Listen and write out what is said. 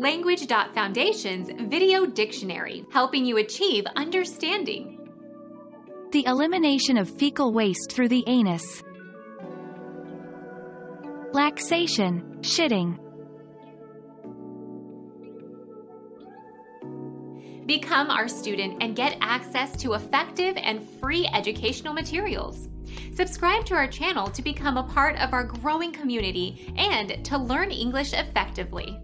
Language.Foundation's Video Dictionary, helping you achieve understanding. The elimination of fecal waste through the anus. Laxation, shitting. Become our student and get access to effective and free educational materials. Subscribe to our channel to become a part of our growing community and to learn English effectively.